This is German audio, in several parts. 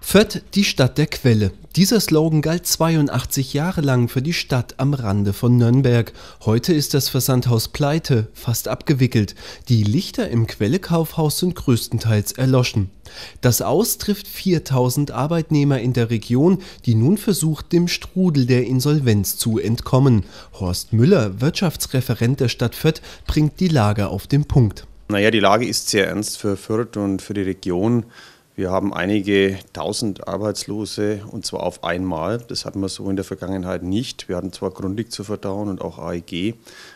Fürth, die Stadt der Quelle. Dieser Slogan galt 82 Jahre lang für die Stadt am Rande von Nürnberg. Heute ist das Versandhaus pleite, fast abgewickelt. Die Lichter im Quelle-Kaufhaus sind größtenteils erloschen. Das Aus trifft 4000 Arbeitnehmer in der Region, die nun versucht, dem Strudel der Insolvenz zu entkommen. Horst Müller, Wirtschaftsreferent der Stadt Fürth, bringt die Lage auf den Punkt. Naja, die Lage ist sehr ernst für Fürth und für die Region. Wir haben einige tausend Arbeitslose und zwar auf einmal. Das hatten wir so in der Vergangenheit nicht. Wir hatten zwar Grundig zu verdauen und auch AEG,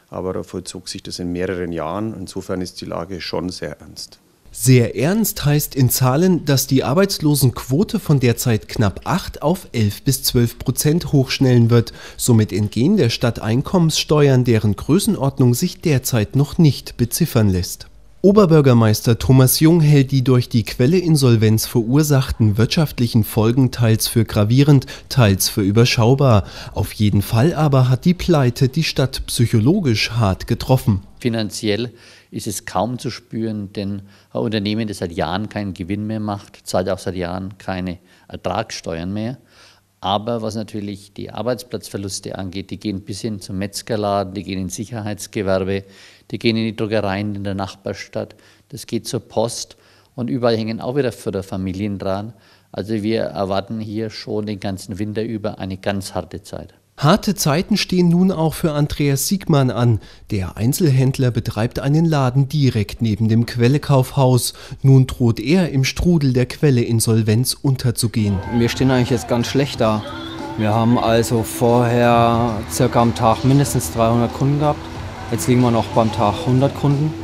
aber da vollzog sich das in mehreren Jahren. Insofern ist die Lage schon sehr ernst. Sehr ernst heißt in Zahlen, dass die Arbeitslosenquote von derzeit knapp 8 auf 11 bis 12 Prozent hochschnellen wird. Somit entgehen der Stadt Einkommenssteuern, deren Größenordnung sich derzeit noch nicht beziffern lässt. Oberbürgermeister Thomas Jung hält die durch die Quelle-Insolvenz verursachten wirtschaftlichen Folgen teils für gravierend, teils für überschaubar. Auf jeden Fall aber hat die Pleite die Stadt psychologisch hart getroffen. Finanziell ist es kaum zu spüren, denn ein Unternehmen, das seit Jahren keinen Gewinn mehr macht, zahlt auch seit Jahren keine Ertragssteuern mehr. Aber was natürlich die Arbeitsplatzverluste angeht, die gehen bis hin zum Metzgerladen, die gehen ins Sicherheitsgewerbe, die gehen in die Druckereien in der Nachbarstadt, das geht zur Post und überall hängen auch wieder Förderfamilien dran. Also wir erwarten hier schon den ganzen Winter über eine ganz harte Zeit. Harte Zeiten stehen nun auch für Andreas Siegmann an. Der Einzelhändler betreibt einen Laden direkt neben dem Quellekaufhaus. Nun droht er im Strudel der Quelle Insolvenz unterzugehen. Wir stehen eigentlich jetzt ganz schlecht da. Wir haben also vorher circa am Tag mindestens 300 Kunden gehabt. Jetzt liegen wir noch beim Tag 100 Kunden.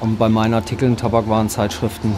Und bei meinen Artikeln, Tabakwaren, Zeitschriften,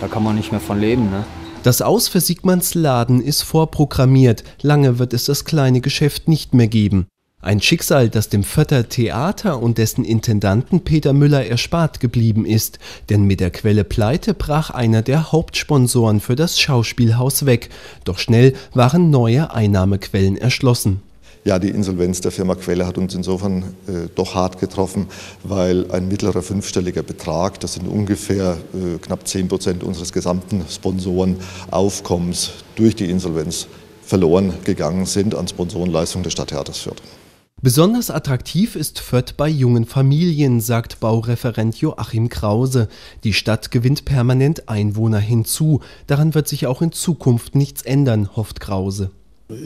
da kann man nicht mehr von leben. Ne? Das Aus für Siegmanns Laden ist vorprogrammiert. Lange wird es das kleine Geschäft nicht mehr geben. Ein Schicksal, das dem Vierter Theater und dessen Intendanten Peter Müller erspart geblieben ist, denn mit der Quelle Pleite brach einer der Hauptsponsoren für das Schauspielhaus weg, doch schnell waren neue Einnahmequellen erschlossen. Ja, die Insolvenz der Firma Quelle hat uns insofern äh, doch hart getroffen, weil ein mittlerer fünfstelliger Betrag, das sind ungefähr äh, knapp 10 Prozent unseres gesamten Sponsorenaufkommens durch die Insolvenz verloren gegangen sind an Sponsorenleistungen des Stadttheaters Fürth. Besonders attraktiv ist Fürth bei jungen Familien, sagt Baureferent Joachim Krause. Die Stadt gewinnt permanent Einwohner hinzu. Daran wird sich auch in Zukunft nichts ändern, hofft Krause.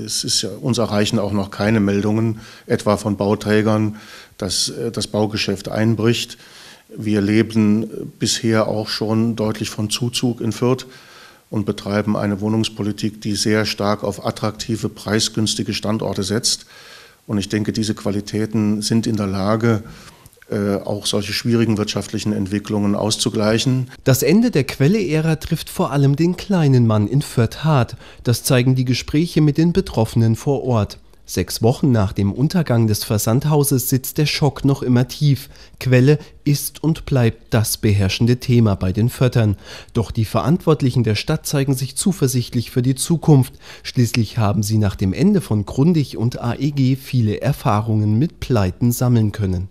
Es ist ja, uns erreichen auch noch keine Meldungen, etwa von Bauträgern, dass äh, das Baugeschäft einbricht. Wir leben bisher auch schon deutlich von Zuzug in Fürth und betreiben eine Wohnungspolitik, die sehr stark auf attraktive, preisgünstige Standorte setzt. Und ich denke, diese Qualitäten sind in der Lage, äh, auch solche schwierigen wirtschaftlichen Entwicklungen auszugleichen. Das Ende der Quelle-Ära trifft vor allem den kleinen Mann in Fürth hart. Das zeigen die Gespräche mit den Betroffenen vor Ort. Sechs Wochen nach dem Untergang des Versandhauses sitzt der Schock noch immer tief. Quelle ist und bleibt das beherrschende Thema bei den Föttern. Doch die Verantwortlichen der Stadt zeigen sich zuversichtlich für die Zukunft. Schließlich haben sie nach dem Ende von Grundig und AEG viele Erfahrungen mit Pleiten sammeln können.